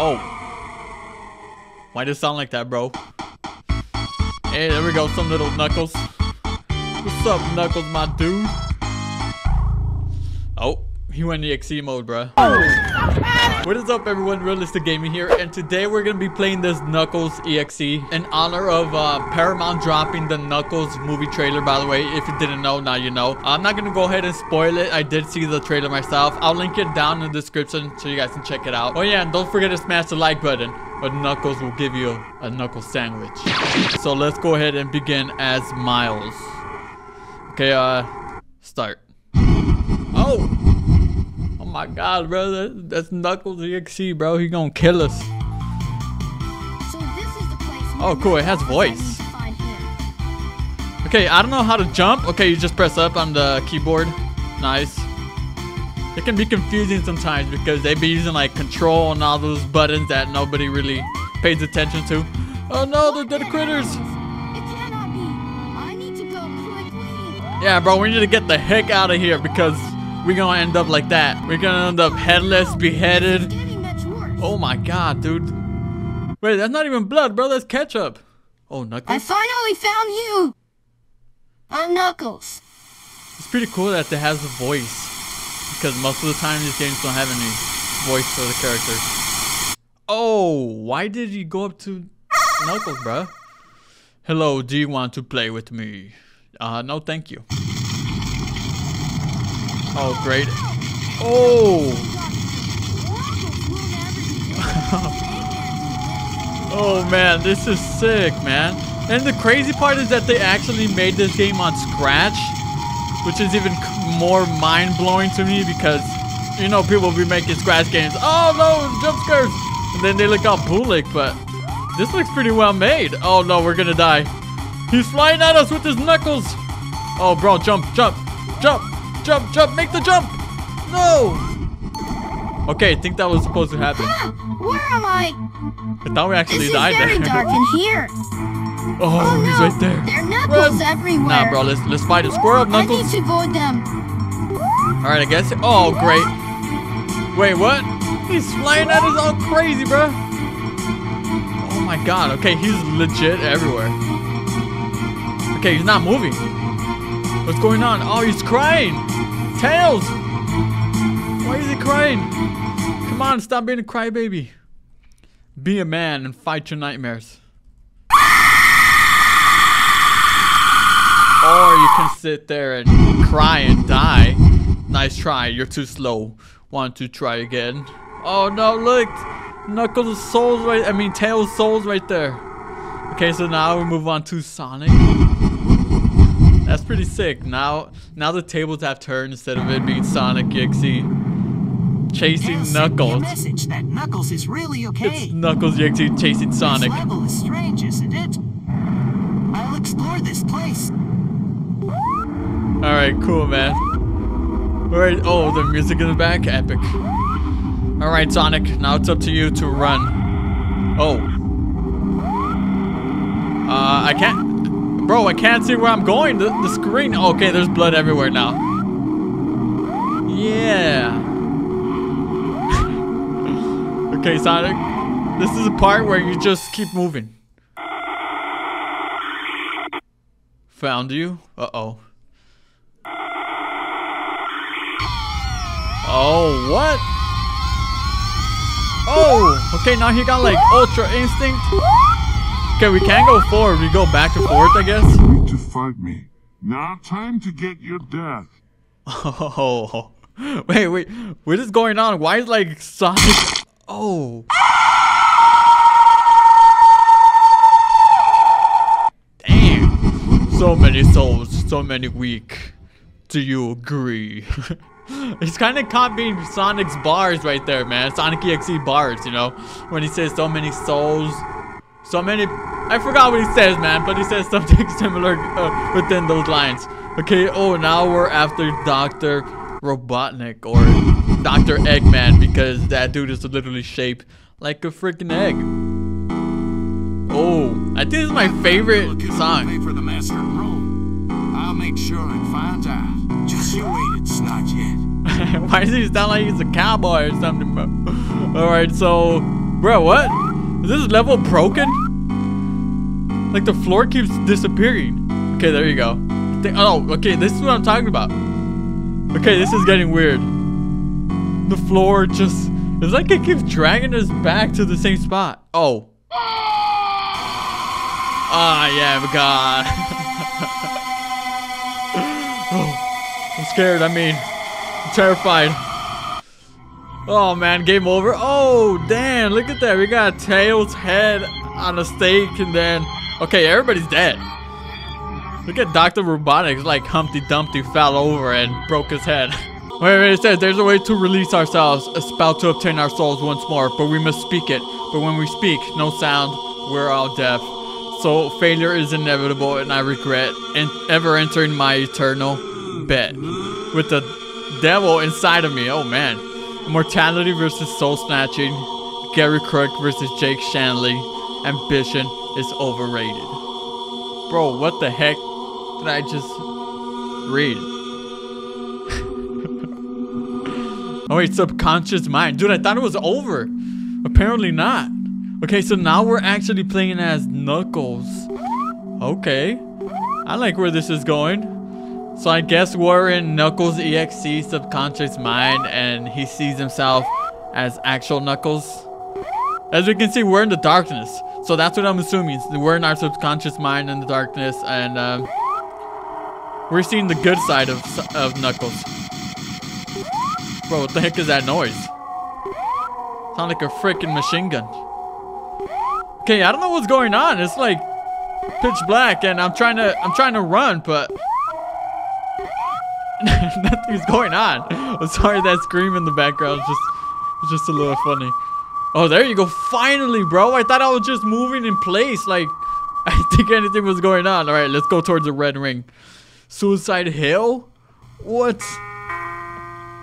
Oh. Why does it sound like that, bro? Hey, there we go. Some little Knuckles. What's up, Knuckles, my dude? Oh, he went EXE mode, bruh. What is up, everyone? Realistic Gaming here, and today we're gonna be playing this Knuckles EXE in honor of uh, Paramount dropping the Knuckles movie trailer. By the way, if you didn't know, now you know. I'm not gonna go ahead and spoil it. I did see the trailer myself. I'll link it down in the description so you guys can check it out. Oh yeah, and don't forget to smash the like button. But Knuckles will give you a Knuckles sandwich. So let's go ahead and begin as Miles. Okay, uh, start. My god, bro. That, that's Knuckles EXE, bro. He gonna kill us. So this is the place Oh, cool, it has voice. Okay, I don't know how to jump. Okay, you just press up on the keyboard. Nice. It can be confusing sometimes because they be using like control and all those buttons that nobody really pays attention to. Oh no, they're dead critters. It cannot be. I need to go quickly. Yeah, bro, we need to get the heck out of here because we're gonna end up like that. We're gonna end up headless, beheaded. It's getting much worse. Oh my god, dude. Wait, that's not even blood, bro. That's ketchup. Oh, Knuckles. I finally found you. I'm Knuckles. It's pretty cool that it has a voice. Because most of the time these games don't have any voice for the characters. Oh, why did you go up to Knuckles, bro? Hello, do you want to play with me? Uh, no thank you. Oh, great. Oh! Oh man, this is sick, man. And the crazy part is that they actually made this game on Scratch, which is even more mind-blowing to me because, you know, people be making Scratch games. Oh no, jump scares! And then they look all bullick, but this looks pretty well made. Oh no, we're gonna die. He's flying at us with his knuckles. Oh, bro, jump, jump, jump, jump, jump, make the jump! No! Okay, I think that was supposed to happen. Ah, Where am I? I thought we This actually is died very there. dark in here. Oh, Oh he's no, right there. there are Knuckles Run. everywhere. Nah, bro, let's let's fight it. Square up, I need to avoid them. All right, I guess. Oh, great. Wait, what? He's flying at us all crazy, bro. Oh my god. Okay, he's legit everywhere. Okay, he's not moving. What's going on? Oh, he's crying. Tails. Why is he crying? Come on, stop being a crybaby. Be a man and fight your nightmares. Or you can sit there and cry and die. Nice try, you're too slow. Want to try again? Oh no, look! Knuckles' souls right, I mean Tails' souls right there. Okay, so now we move on to Sonic. That's pretty sick. Now, now the tables have turned instead of it being Sonic EXE. Chasing Tails sent me a Knuckles. message that Knuckles is really okay. It's. Knuckles EXE chasing Sonic. This level is strange, isn't it? I'll explore this place. Alright, cool, man. Alright, oh, the music in the back, epic. Alright, Sonic, now it's up to you to run. Oh. Uh, I can't. Bro, I can't see where I'm going. The, the screen. Okay, there's blood everywhere now. Yeah. okay, Sonic. This is a part where you just keep moving. Found you? Uh oh. Oh, what? Oh, okay, now he got like Ultra Instinct. Okay, we can't go forward. We go back and forth, I guess. Going to fight me. Now time to get your death. Oh, wait, wait. What is going on? Why is like Sonic? Oh. Damn. So many souls, so many weak. Do you agree? He's kind of copying Sonic's bars right there, man. Sonic EXE bars, you know? When he says so many souls, so many. I forgot what he says, man, but he says something similar uh, within those lines. Okay, oh, now we're after Dr. Robotnik or Dr. Eggman because that dude is literally shaped like a freaking egg. Oh, I think this is my favorite song. For the master. I'll make sure and find out. Just you wait, it's not yet. Why does he sound like he's a cowboy or something, bro? Alright, so Bro, what? Is this level broken? Like the floor keeps disappearing. Okay, there you go. oh, okay, this is what I'm talking about. Okay, this is getting weird. The floor just... It's like it keeps dragging us back to the same spot. Oh. Ah, yeah, God. oh, I'm scared, I mean, I'm terrified. Oh man, game over. Oh, damn, look at that. We got Tails' head on a stake and then... Okay, everybody's dead. Look at Dr. Robotnik, like Humpty Dumpty fell over and broke his head. wait, wait, it says there's a way to release ourselves, a spell to obtain our souls once more, but we must speak it. But when we speak, no sound, we're all deaf. So failure is inevitable and I regret ever entering my eternal bed. With the devil inside of me, oh man. Immortality versus soul snatching. Gary Crook versus Jake Shanley. Ambition is overrated. Bro, what the heck did I just read? oh wait, subconscious mind. Dude, I thought it was over. Apparently not. Okay, so now we're actually playing as Knuckles. Okay. I like where this is going. So I guess we're in Knuckles EXE subconscious mind and he sees himself as actual Knuckles. As we can see, we're in the darkness. So that's what I'm assuming. We're in our subconscious mind in the darkness and um, we're seeing the good side of, of Knuckles. Bro, what the heck is that noise? Sound like a freaking machine gun. Okay, I don't know what's going on. It's like pitch black and I'm trying to I'm trying to run, but Nothing's going on. I'm sorry that scream in the background. Just, it's just a little funny. Oh, there you go. Finally, bro. I thought I was just moving in place. Like, I think anything was going on. All right, let's go towards the red ring. Suicide Hill? What?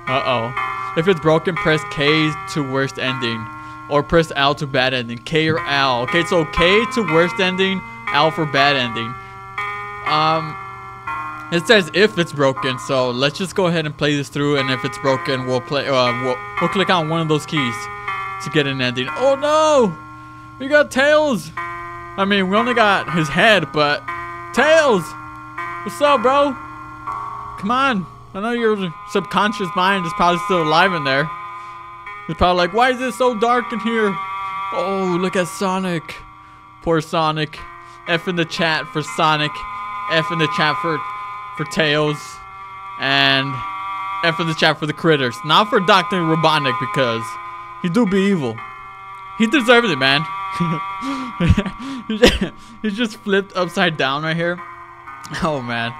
Uh-oh. If it's broken, press K to worst ending. Or press L to bad ending. K or L. Okay, so K to worst ending, L for bad ending. Um, it says if it's broken, so let's just go ahead and play this through, and if it's broken, we'll play. Uh, we'll we'll click on one of those keys to get an ending. Oh no, we got Tails. I mean, we only got his head, but Tails, what's up, bro? Come on. I know your subconscious mind is probably still alive in there. It's probably like, why is it so dark in here? Oh, look at Sonic. Poor Sonic. F in the chat for Sonic. F in the chat for for Tails, and F for the chat for the critters. Not for Dr. Robotnik because he do be evil. He deserves it, man. He's just flipped upside down right here. Oh man,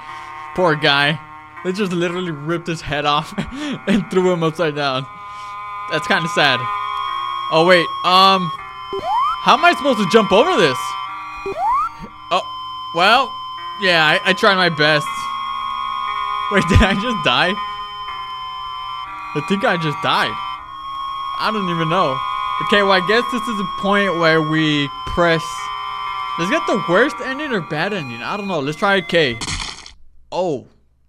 poor guy. They just literally ripped his head off and threw him upside down. That's kind of sad. Oh wait, um, how am I supposed to jump over this? Oh, well, yeah, I, I tried my best. Wait, did I just die? I think I just died. I don't even know. Okay, well, I guess this is a point where we press... Let's get the worst ending or bad ending. I don't know. Let's try K. Oh,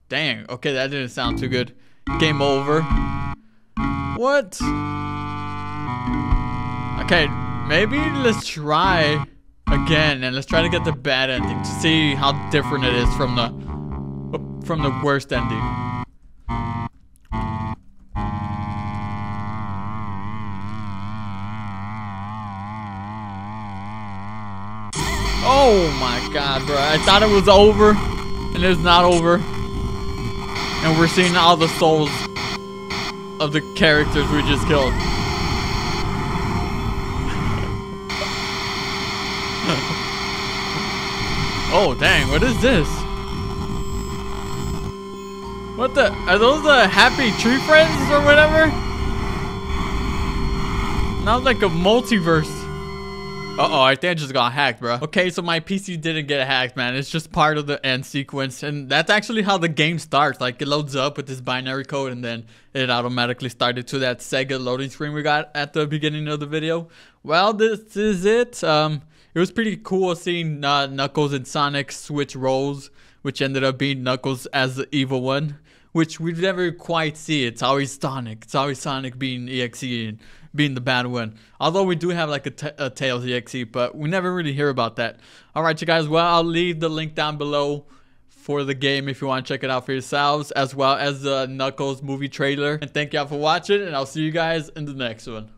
dang. Okay, that didn't sound too good. Game over. What? Okay, maybe let's try again and let's try to get the bad ending to see how different it is from the from the worst ending. Oh my god, bro. I thought it was over, and it's not over. And we're seeing all the souls of the characters we just killed. oh, dang. What is this? What the? Are those the happy tree friends or whatever? Not like a multiverse. Uh-oh, I think I just got hacked, bro. Okay, so my PC didn't get hacked, man. It's just part of the end sequence. And that's actually how the game starts. Like, it loads up with this binary code, and then it automatically started to that Sega loading screen we got at the beginning of the video. Well, this is it. Um, It was pretty cool seeing uh, Knuckles and Sonic switch roles, which ended up being Knuckles as the evil one which we never quite see. It's always Sonic. It's always Sonic being EXE and being the bad one. Although we do have like a, a Tails EXE, but we never really hear about that. All right, you guys. Well, I'll leave the link down below for the game if you want to check it out for yourselves, as well as the Knuckles movie trailer. And thank y'all for watching, and I'll see you guys in the next one.